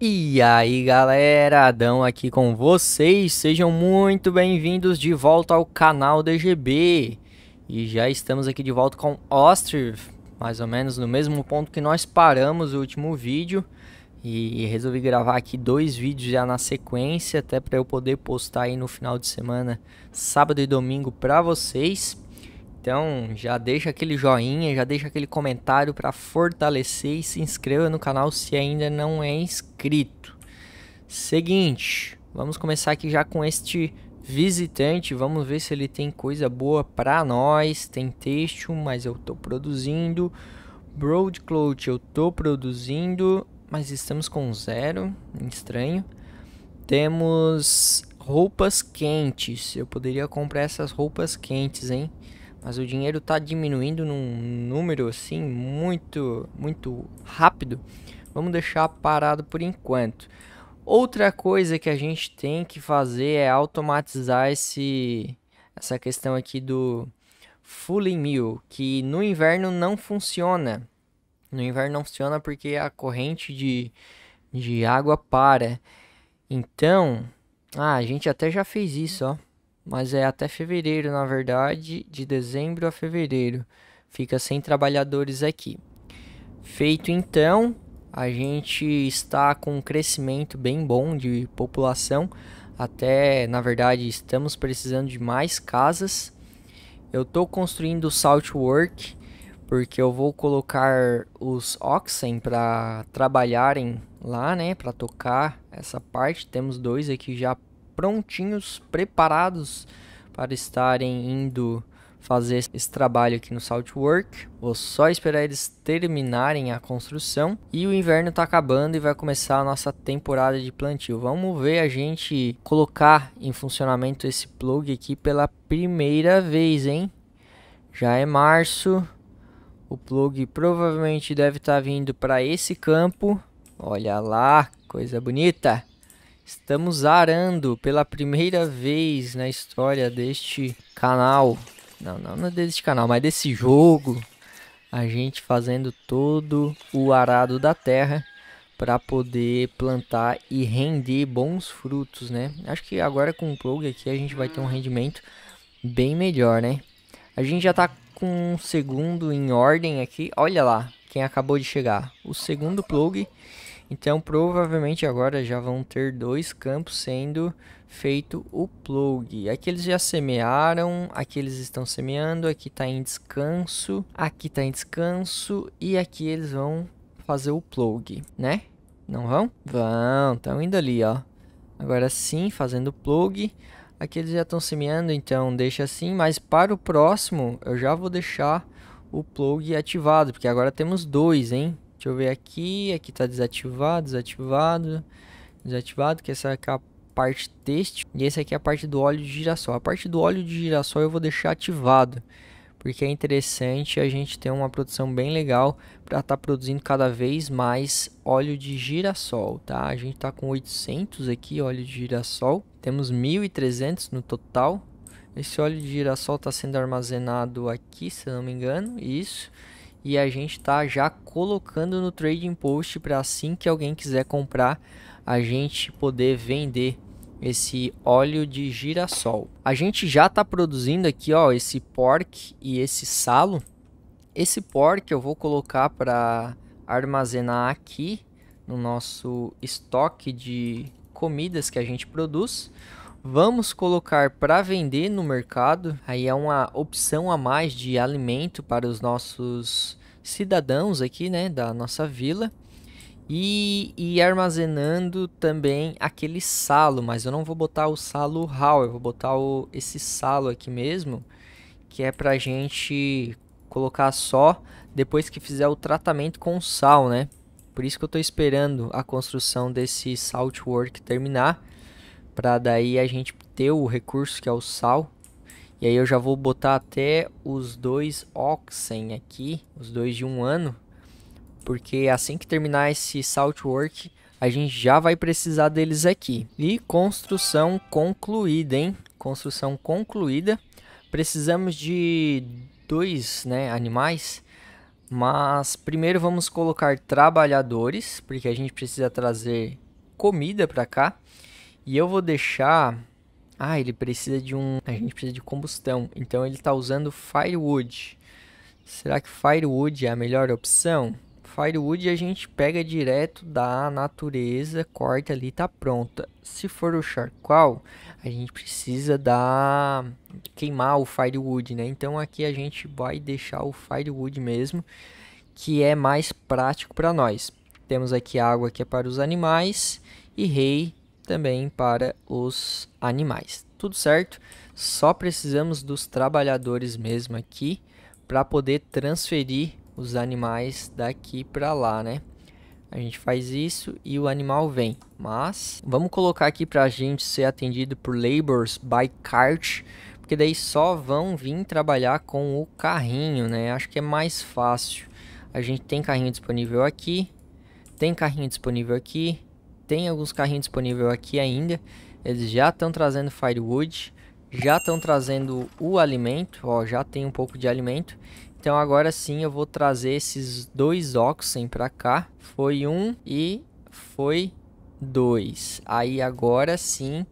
E aí galera, Adão aqui com vocês, sejam muito bem-vindos de volta ao canal DGB E já estamos aqui de volta com Ostriv, mais ou menos no mesmo ponto que nós paramos o último vídeo. E resolvi gravar aqui dois vídeos já na sequência, até para eu poder postar aí no final de semana, sábado e domingo para vocês então já deixa aquele joinha, já deixa aquele comentário para fortalecer e se inscreva no canal se ainda não é inscrito. Seguinte, vamos começar aqui já com este visitante, vamos ver se ele tem coisa boa para nós. Tem texto, mas eu estou produzindo. Broadcloth eu estou produzindo, mas estamos com zero, estranho. Temos roupas quentes, eu poderia comprar essas roupas quentes, hein? Mas o dinheiro está diminuindo num número assim muito muito rápido. Vamos deixar parado por enquanto. Outra coisa que a gente tem que fazer é automatizar esse essa questão aqui do Fulling Mill, que no inverno não funciona. No inverno não funciona porque a corrente de, de água para. Então, ah, a gente até já fez isso, ó mas é até fevereiro, na verdade, de dezembro a fevereiro. Fica sem trabalhadores aqui. Feito então, a gente está com um crescimento bem bom de população. Até, na verdade, estamos precisando de mais casas. Eu estou construindo o Saltwork porque eu vou colocar os Oxen para trabalharem lá, né, para tocar essa parte. Temos dois aqui já prontinhos, preparados para estarem indo fazer esse trabalho aqui no Saltwork. Vou só esperar eles terminarem a construção e o inverno está acabando e vai começar a nossa temporada de plantio. Vamos ver a gente colocar em funcionamento esse plug aqui pela primeira vez, hein? Já é março. O plug provavelmente deve estar tá vindo para esse campo. Olha lá, coisa bonita. Estamos arando pela primeira vez na história deste canal. Não, não, não é deste canal, mas desse jogo. A gente fazendo todo o arado da terra para poder plantar e render bons frutos, né? Acho que agora com o plug aqui a gente vai ter um rendimento bem melhor, né? A gente já tá com um segundo em ordem aqui. Olha lá quem acabou de chegar. O segundo plug então provavelmente agora já vão ter dois campos sendo feito o plug. Aqui eles já semearam, aqui eles estão semeando, aqui está em descanso, aqui está em descanso e aqui eles vão fazer o plug, né? Não vão? Vão, estão indo ali, ó. Agora sim, fazendo plug. Aqui eles já estão semeando, então deixa assim. Mas para o próximo, eu já vou deixar o plug ativado, porque agora temos dois, hein? Deixa eu ver aqui. Aqui tá desativado, desativado, desativado. Que essa aqui é a parte teste. E essa aqui é a parte do óleo de girassol. A parte do óleo de girassol eu vou deixar ativado. Porque é interessante a gente ter uma produção bem legal para estar tá produzindo cada vez mais óleo de girassol, tá? A gente tá com 800 aqui óleo de girassol. Temos 1.300 no total. Esse óleo de girassol está sendo armazenado aqui, se não me engano. Isso e a gente está já colocando no trading post para assim que alguém quiser comprar a gente poder vender esse óleo de girassol. A gente já está produzindo aqui, ó, esse pork e esse salo. Esse pork eu vou colocar para armazenar aqui no nosso estoque de comidas que a gente produz. Vamos colocar para vender no mercado. Aí é uma opção a mais de alimento para os nossos cidadãos aqui, né, da nossa vila. E, e armazenando também aquele salo, mas eu não vou botar o salo raw, eu vou botar o, esse salo aqui mesmo, que é pra gente colocar só depois que fizer o tratamento com sal, né? Por isso que eu tô esperando a construção desse salt work terminar para daí a gente ter o recurso que é o sal. E aí eu já vou botar até os dois oxen aqui, os dois de um ano, porque assim que terminar esse salt work, a gente já vai precisar deles aqui. E construção concluída, hein? Construção concluída. Precisamos de dois, né, animais. Mas primeiro vamos colocar trabalhadores, porque a gente precisa trazer comida para cá. E eu vou deixar... Ah, ele precisa de um... A gente precisa de combustão. Então ele está usando firewood. Será que firewood é a melhor opção? Firewood a gente pega direto da natureza, corta ali, tá pronta. Se for o charcoal, a gente precisa dar queimar o firewood, né? Então aqui a gente vai deixar o firewood mesmo, que é mais prático para nós. Temos aqui água que é para os animais e rei também para os animais. Tudo certo? Só precisamos dos trabalhadores mesmo aqui para poder transferir os animais daqui para lá, né? A gente faz isso e o animal vem. Mas vamos colocar aqui para a gente ser atendido por Labors by Cart, porque daí só vão vir trabalhar com o carrinho, né? Acho que é mais fácil. A gente tem carrinho disponível aqui, tem carrinho disponível aqui, tem alguns carrinhos disponíveis aqui ainda. Eles já estão trazendo firewood, já estão trazendo o alimento, ó, já tem um pouco de alimento. Então agora sim eu vou trazer esses dois oxen para cá. Foi um e foi dois. Aí agora sim,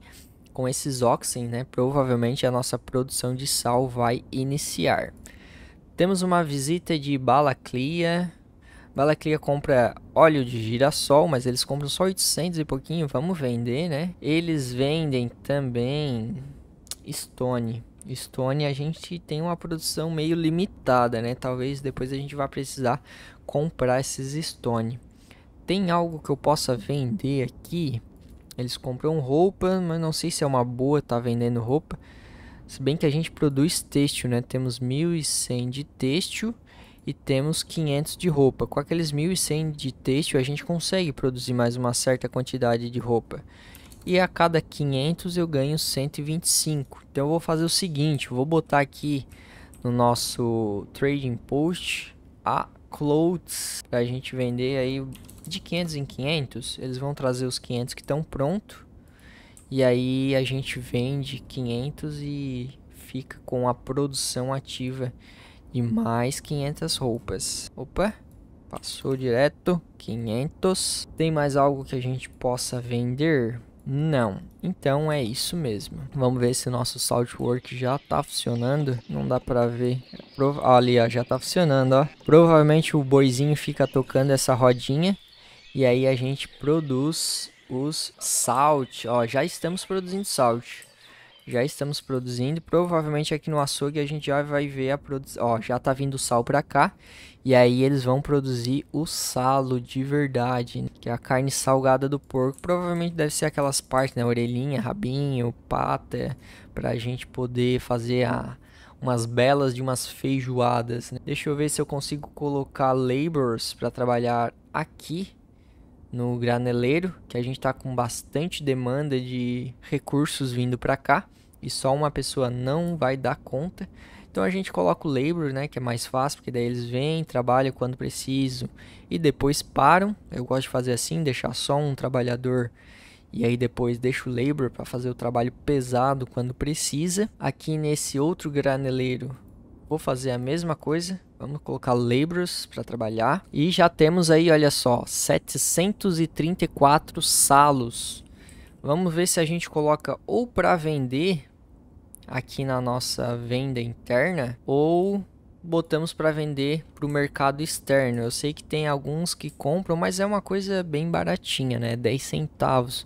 com esses oxen, né, provavelmente a nossa produção de sal vai iniciar. Temos uma visita de Balaclia. Balaclia compra óleo de girassol, mas eles compram só 800 e pouquinho. Vamos vender, né? Eles vendem também Stone. Stone a gente tem uma produção meio limitada, né? Talvez depois a gente vá precisar comprar esses Stone. Tem algo que eu possa vender aqui? Eles compram roupa, mas não sei se é uma boa tá vendendo roupa. Se bem que a gente produz têxtil, né? Temos 1100 de têxtil e temos 500 de roupa. Com aqueles 1100 de têxtil a gente consegue produzir mais uma certa quantidade de roupa e a cada 500 eu ganho 125. Então eu vou fazer o seguinte, vou botar aqui no nosso trading post a clothes para a gente vender aí de 500 em 500. Eles vão trazer os 500 que estão pronto e aí a gente vende 500 e fica com a produção ativa de mais 500 roupas. Opa, passou direto 500. Tem mais algo que a gente possa vender? Não. Então é isso mesmo. Vamos ver se o nosso Saltwork já tá funcionando. Não dá pra ver. Prov... ali, ó, já tá funcionando, ó. Provavelmente o boizinho fica tocando essa rodinha. E aí a gente produz os salt. Ó, já estamos produzindo salt. Já estamos produzindo. Provavelmente aqui no açougue a gente já vai ver a produção. Ó, já tá vindo sal pra cá. E aí eles vão produzir o salo de verdade, né? que é a carne salgada do porco. Provavelmente deve ser aquelas partes, né? Orelhinha, rabinho, pata, pra gente poder fazer a, umas belas de umas feijoadas. Né? Deixa eu ver se eu consigo colocar laborers para trabalhar aqui no graneleiro, que a gente tá com bastante demanda de recursos vindo para cá e só uma pessoa não vai dar conta. Então a gente coloca o labor, né, que é mais fácil, porque daí eles vêm, trabalham quando precisam e depois param. Eu gosto de fazer assim, deixar só um trabalhador e aí depois deixo o labor para fazer o trabalho pesado quando precisa. Aqui nesse outro graneleiro vou fazer a mesma coisa. Vamos colocar laborers para trabalhar e já temos aí, olha só, 734 salos. Vamos ver se a gente coloca ou para vender aqui na nossa venda interna ou botamos para vender para o mercado externo. Eu sei que tem alguns que compram, mas é uma coisa bem baratinha, né? 10 centavos.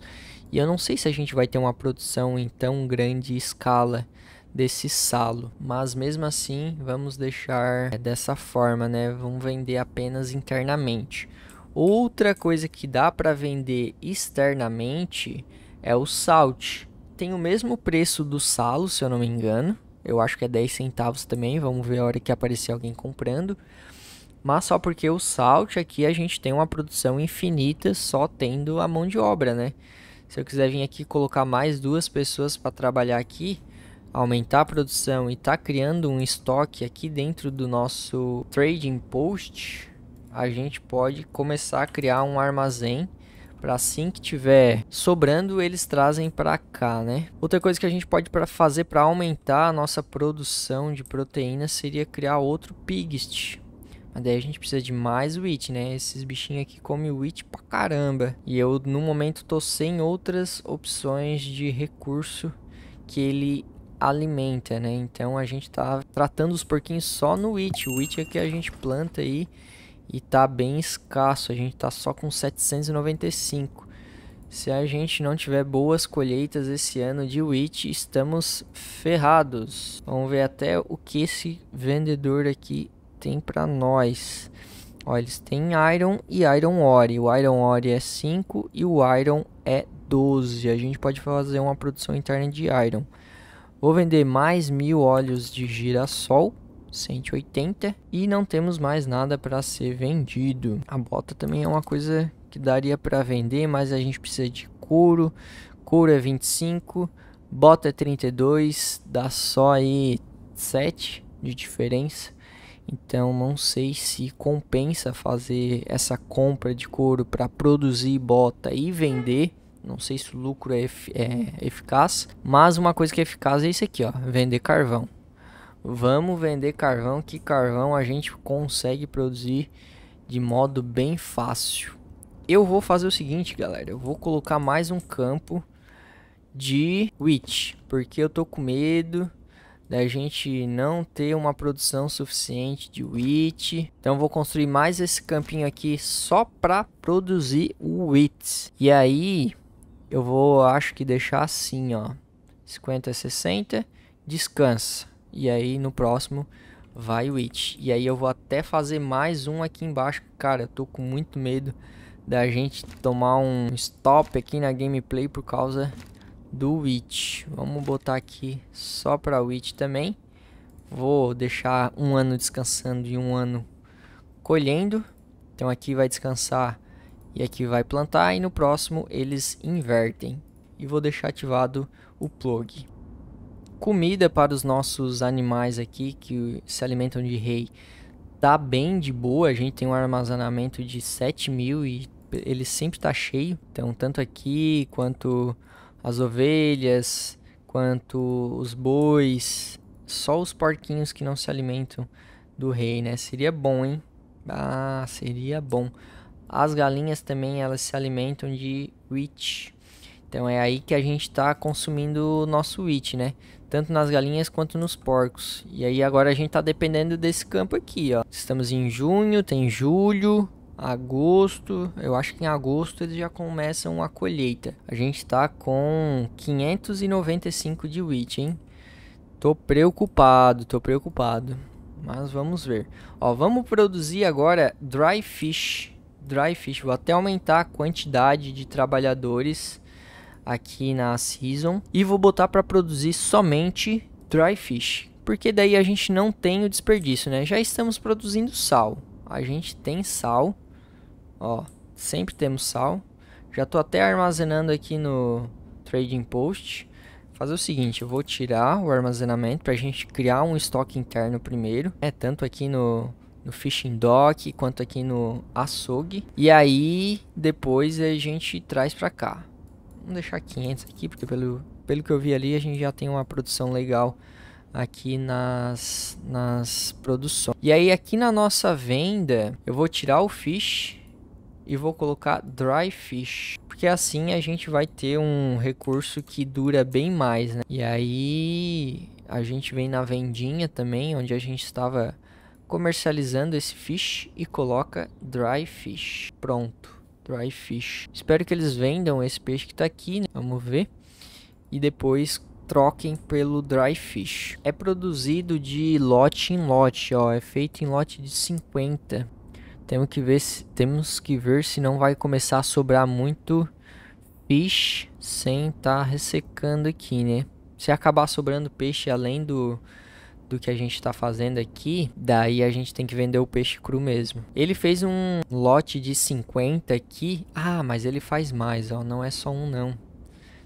E eu não sei se a gente vai ter uma produção em tão grande escala desse salo, mas mesmo assim vamos deixar dessa forma, né? Vamos vender apenas internamente. Outra coisa que dá para vender externamente é o salt tem o mesmo preço do salo, se eu não me engano. Eu acho que é 10 centavos também. Vamos ver a hora que aparecer alguém comprando. Mas só porque o salt aqui a gente tem uma produção infinita só tendo a mão de obra, né? Se eu quiser vir aqui colocar mais duas pessoas para trabalhar aqui, aumentar a produção e tá criando um estoque aqui dentro do nosso trading post, a gente pode começar a criar um armazém para assim que tiver sobrando, eles trazem para cá, né? Outra coisa que a gente pode pra fazer para aumentar a nossa produção de proteína seria criar outro pigst. Mas daí a gente precisa de mais wheat, né? Esses bichinhos aqui comem wheat pra caramba. E eu, no momento, tô sem outras opções de recurso que ele alimenta, né? Então a gente tá tratando os porquinhos só no wheat. O wheat é que a gente planta aí e tá bem escasso. A gente tá só com 795. Se a gente não tiver boas colheitas esse ano de wheat, estamos ferrados. Vamos ver até o que esse vendedor aqui tem para nós. Ó, eles têm Iron e Iron Ore. O Iron Ore é 5 e o Iron é 12. A gente pode fazer uma produção interna de Iron. Vou vender mais mil óleos de girassol 180 e não temos mais nada para ser vendido. A bota também é uma coisa que daria para vender, mas a gente precisa de couro. Couro é 25, bota é 32, dá só aí 7 de diferença. Então não sei se compensa fazer essa compra de couro para produzir bota e vender. Não sei se o lucro é, é eficaz, mas uma coisa que é eficaz é isso aqui, ó, vender carvão. Vamos vender carvão, que carvão a gente consegue produzir de modo bem fácil. Eu vou fazer o seguinte, galera. Eu vou colocar mais um campo de wheat. Porque eu tô com medo da gente não ter uma produção suficiente de wheat. Então vou construir mais esse campinho aqui só para produzir wheat. E aí eu vou, acho que deixar assim, ó. 50, 60, descansa. E aí no próximo vai o It. E aí eu vou até fazer mais um aqui embaixo. Cara, eu tô com muito medo da gente tomar um stop aqui na gameplay por causa do Witch. Vamos botar aqui só para Witch também. Vou deixar um ano descansando e um ano colhendo. Então aqui vai descansar e aqui vai plantar. E no próximo eles invertem. E vou deixar ativado o plug comida para os nossos animais aqui que se alimentam de rei tá bem de boa. A gente tem um armazenamento de 7 mil e ele sempre está cheio. Então, tanto aqui quanto as ovelhas, quanto os bois, só os porquinhos que não se alimentam do rei, né? Seria bom, hein? Ah, seria bom. As galinhas também elas se alimentam de wheat. Então é aí que a gente está consumindo o nosso wheat, né? tanto nas galinhas quanto nos porcos. E aí agora a gente está dependendo desse campo aqui, ó. Estamos em junho, tem julho, agosto. Eu acho que em agosto eles já começam a colheita. A gente está com 595 de wheat, hein? Tô preocupado, tô preocupado. Mas vamos ver. Ó, vamos produzir agora dry fish. Dry fish. Vou até aumentar a quantidade de trabalhadores aqui na season e vou botar para produzir somente dry fish, porque daí a gente não tem o desperdício, né? Já estamos produzindo sal. A gente tem sal. Ó, sempre temos sal. Já tô até armazenando aqui no trading post. Fazer o seguinte, eu vou tirar o armazenamento para a gente criar um estoque interno primeiro, é tanto aqui no no fishing dock quanto aqui no açougue. E aí depois a gente traz para cá. Vamos deixar 500 aqui, porque pelo, pelo que eu vi ali, a gente já tem uma produção legal aqui nas, nas produções. E aí aqui na nossa venda, eu vou tirar o fish e vou colocar dry fish. Porque assim a gente vai ter um recurso que dura bem mais, né? E aí a gente vem na vendinha também, onde a gente estava comercializando esse fish e coloca dry fish. Pronto. Dry Fish. Espero que eles vendam esse peixe que está aqui, né? Vamos ver. E depois troquem pelo Dry Fish. É produzido de lote em lote, ó. É feito em lote de 50. Temos que ver se, temos que ver se não vai começar a sobrar muito fish sem estar tá ressecando aqui, né? Se acabar sobrando peixe além do do que a gente está fazendo aqui, daí a gente tem que vender o peixe cru mesmo. Ele fez um lote de 50 aqui. Ah, mas ele faz mais, ó, não é só um não.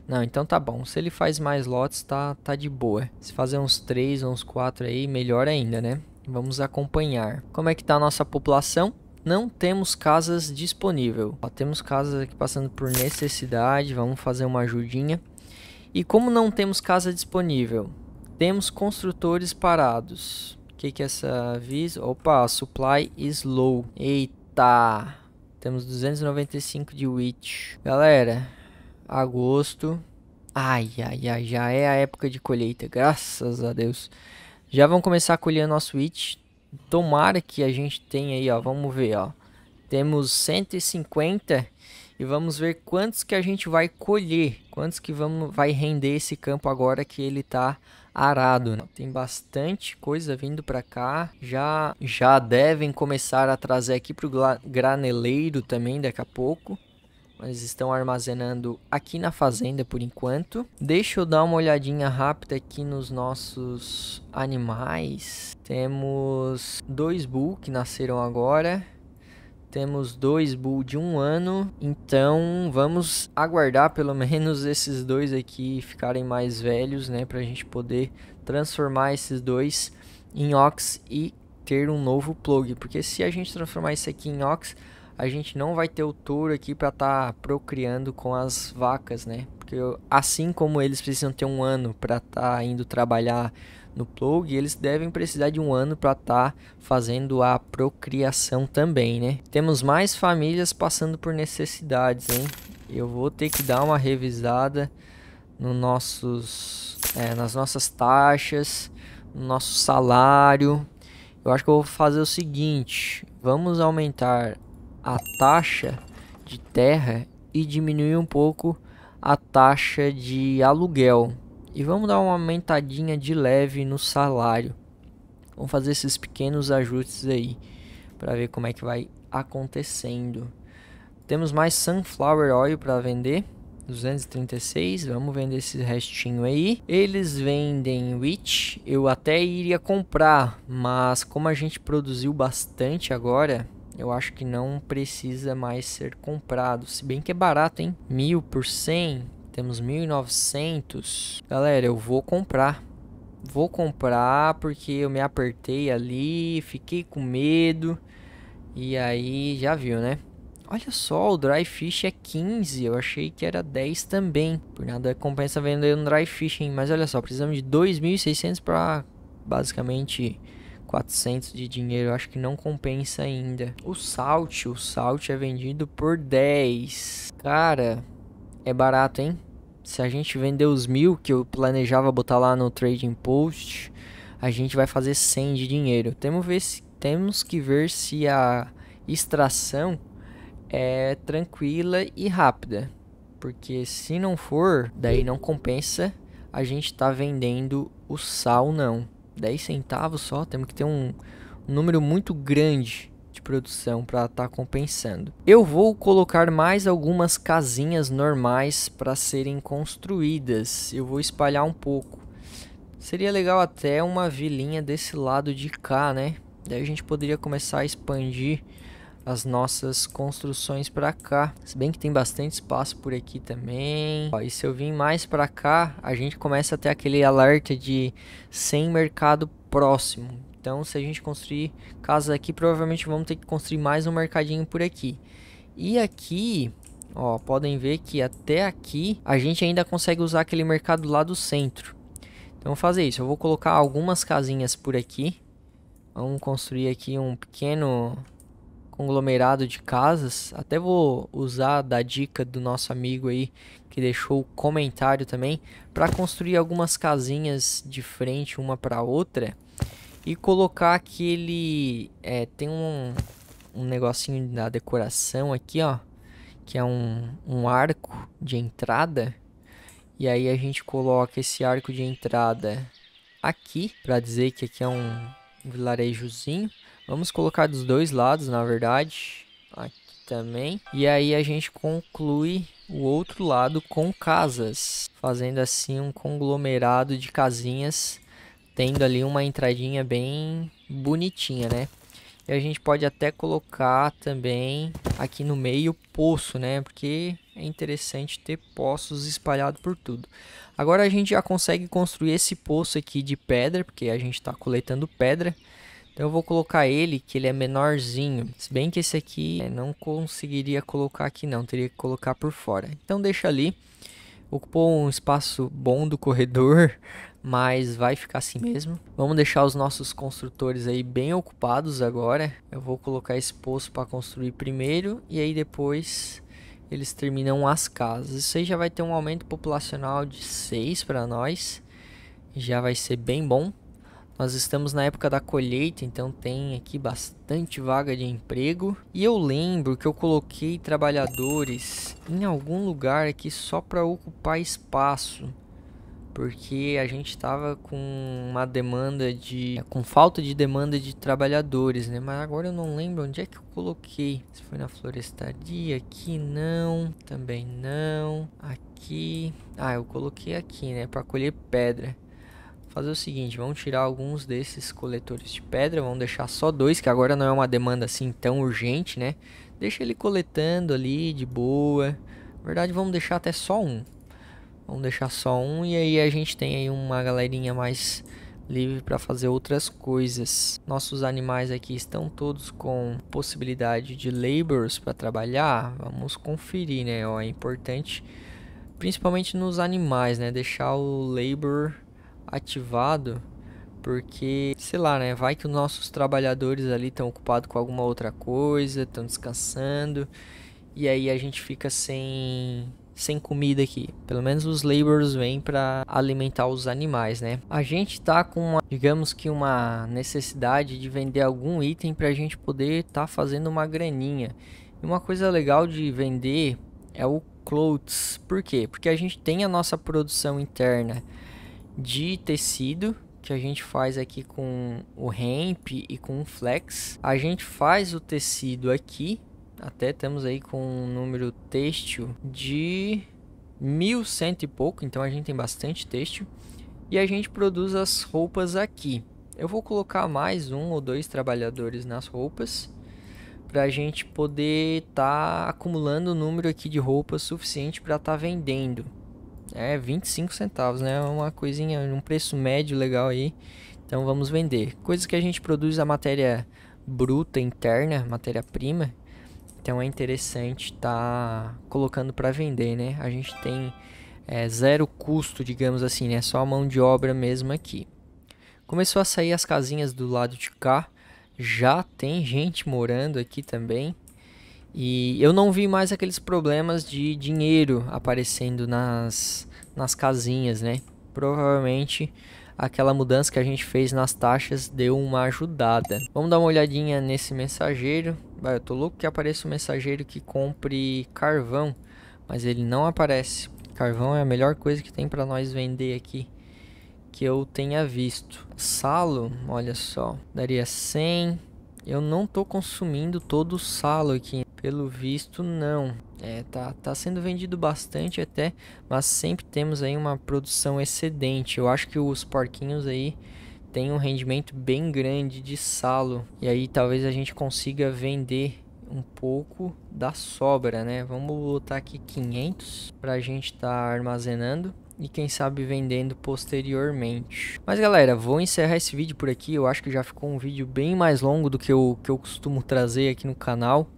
Não, então tá bom. Se ele faz mais lotes, tá, tá de boa. Se fazer uns 3 ou uns 4 aí, melhor ainda, né? Vamos acompanhar. Como é que tá a nossa população? Não temos casas disponível. Ó, temos casas aqui passando por necessidade. Vamos fazer uma ajudinha. E como não temos casa disponível, temos construtores parados. O que que é essa vis? Opa, supply is low. Eita. Temos 295 de witch. Galera, agosto. Ai, ai, ai, já é a época de colheita, graças a Deus. Já vamos começar a colher nosso witch. Tomara que a gente tenha aí, ó, vamos ver, ó. Temos 150 e vamos ver quantos que a gente vai colher, quantos que vamos vai render esse campo agora que ele tá arado. Né? Tem bastante coisa vindo para cá. Já já devem começar a trazer aqui pro graneleiro também daqui a pouco. Mas estão armazenando aqui na fazenda por enquanto. Deixa eu dar uma olhadinha rápida aqui nos nossos animais. Temos dois bull que nasceram agora. Temos dois bull de um ano, então vamos aguardar pelo menos esses dois aqui ficarem mais velhos, né? Pra gente poder transformar esses dois em ox e ter um novo plug. Porque se a gente transformar isso aqui em ox, a gente não vai ter o touro aqui para estar tá procriando com as vacas, né? Porque assim como eles precisam ter um ano para estar tá indo trabalhar no plug, eles devem precisar de um ano para estar tá fazendo a procriação também, né? Temos mais famílias passando por necessidades, hein? Eu vou ter que dar uma revisada no nossos, é, nas nossas taxas, no nosso salário. Eu acho que eu vou fazer o seguinte: vamos aumentar a taxa de terra e diminuir um pouco a taxa de aluguel. E vamos dar uma aumentadinha de leve no salário. Vamos fazer esses pequenos ajustes aí para ver como é que vai acontecendo. Temos mais sunflower oil para vender. 236, vamos vender esse restinho aí. Eles vendem witch, eu até iria comprar, mas como a gente produziu bastante agora, eu acho que não precisa mais ser comprado. Se bem que é barato, hein? Mil por cem, temos 1.900. Galera, eu vou comprar. Vou comprar porque eu me apertei ali, fiquei com medo. E aí, já viu, né? Olha só, o dry fish é 15, eu achei que era 10 também. Por nada compensa vender um dry fish, hein? Mas olha só, precisamos de 2.600 para basicamente 400 de dinheiro. Eu acho que não compensa ainda. O salt, o salt é vendido por 10. Cara, é barato, hein? Se a gente vender os mil que eu planejava botar lá no trading post, a gente vai fazer 100 de dinheiro. Temos, ver se, temos que ver se a extração é tranquila e rápida. Porque se não for, daí não compensa a gente tá vendendo o sal não. 10 centavos só, temos que ter um, um número muito grande de produção para estar tá compensando. Eu vou colocar mais algumas casinhas normais para serem construídas. Eu vou espalhar um pouco. Seria legal até uma vilinha desse lado de cá, né? Daí a gente poderia começar a expandir as nossas construções para cá. Se bem que tem bastante espaço por aqui também. Ó, e se eu vir mais para cá, a gente começa a ter aquele alerta de sem mercado próximo. Então, se a gente construir casas aqui, provavelmente vamos ter que construir mais um mercadinho por aqui. E aqui, ó, podem ver que até aqui a gente ainda consegue usar aquele mercado lá do centro. Então, vou fazer isso. Eu vou colocar algumas casinhas por aqui. Vamos construir aqui um pequeno conglomerado de casas. Até vou usar da dica do nosso amigo aí que deixou o comentário também para construir algumas casinhas de frente uma para outra e colocar aquele é, tem um, um negocinho da decoração aqui ó que é um, um arco de entrada. E aí a gente coloca esse arco de entrada aqui para dizer que aqui é um vilarejozinho. Vamos colocar dos dois lados na verdade aqui também. E aí a gente conclui o outro lado com casas fazendo assim um conglomerado de casinhas tendo ali uma entradinha bem bonitinha, né? E a gente pode até colocar também aqui no meio poço, né? Porque é interessante ter poços espalhados por tudo. Agora a gente já consegue construir esse poço aqui de pedra, porque a gente está coletando pedra. Então eu vou colocar ele, que ele é menorzinho. Se bem que esse aqui é, não conseguiria colocar aqui não, teria que colocar por fora. Então deixa ali. Ocupou um espaço bom do corredor, mas vai ficar assim mesmo. Vamos deixar os nossos construtores aí bem ocupados agora. Eu vou colocar esse poço para construir primeiro e aí depois eles terminam as casas. Isso aí já vai ter um aumento populacional de 6 para nós. Já vai ser bem bom. Nós estamos na época da colheita, então tem aqui bastante vaga de emprego. E eu lembro que eu coloquei trabalhadores em algum lugar aqui só para ocupar espaço. Porque a gente estava com uma demanda de. com falta de demanda de trabalhadores, né? Mas agora eu não lembro onde é que eu coloquei. Se foi na florestaria, aqui não, também não, aqui. Ah, eu coloquei aqui, né? Para colher pedra fazer o seguinte, vamos tirar alguns desses coletores de pedra, vamos deixar só dois, que agora não é uma demanda assim tão urgente, né? Deixa ele coletando ali de boa. Na verdade, vamos deixar até só um. Vamos deixar só um e aí a gente tem aí uma galerinha mais livre para fazer outras coisas. Nossos animais aqui estão todos com possibilidade de laborers para trabalhar. Vamos conferir, né? Ó, é importante, principalmente nos animais, né? Deixar o labor ativado porque, sei lá, né? Vai que os nossos trabalhadores ali estão ocupados com alguma outra coisa, estão descansando, e aí a gente fica sem sem comida aqui. Pelo menos os laborers vêm para alimentar os animais, né? A gente tá com uma, digamos que uma necessidade de vender algum item para a gente poder tá fazendo uma graninha. E uma coisa legal de vender é o clothes. Por quê? Porque a gente tem a nossa produção interna de tecido que a gente faz aqui com o hemp e com o flex. A gente faz o tecido aqui, até estamos aí com um número têxtil de mil cento e pouco, então a gente tem bastante têxtil. E a gente produz as roupas aqui. Eu vou colocar mais um ou dois trabalhadores nas roupas para a gente poder estar tá acumulando o número aqui de roupas suficiente para estar tá vendendo. É 25 centavos, né? Uma coisinha, um preço médio legal aí. Então vamos vender. Coisas que a gente produz a matéria bruta interna, matéria-prima. Então é interessante estar tá colocando para vender, né? A gente tem é, zero custo, digamos assim, né? Só a mão de obra mesmo aqui. Começou a sair as casinhas do lado de cá. Já tem gente morando aqui também. E eu não vi mais aqueles problemas de dinheiro aparecendo nas, nas casinhas, né? Provavelmente aquela mudança que a gente fez nas taxas deu uma ajudada. Vamos dar uma olhadinha nesse mensageiro. Eu tô louco que apareça um mensageiro que compre carvão, mas ele não aparece. Carvão é a melhor coisa que tem para nós vender aqui que eu tenha visto. Salo, olha só, daria 100. Eu não tô consumindo todo o salo aqui. Pelo visto, não. É, tá, tá sendo vendido bastante até, mas sempre temos aí uma produção excedente. Eu acho que os porquinhos aí têm um rendimento bem grande de salo. E aí talvez a gente consiga vender um pouco da sobra, né? Vamos botar aqui 500 para a gente estar tá armazenando e quem sabe vendendo posteriormente. Mas galera, vou encerrar esse vídeo por aqui. Eu acho que já ficou um vídeo bem mais longo do que o que eu costumo trazer aqui no canal.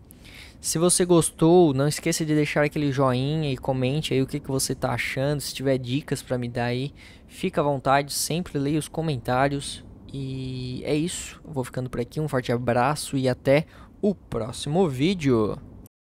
Se você gostou, não esqueça de deixar aquele joinha e comente aí o que, que você está achando. Se tiver dicas para me dar aí, fica à vontade, sempre leia os comentários. E é isso, vou ficando por aqui, um forte abraço e até o próximo vídeo.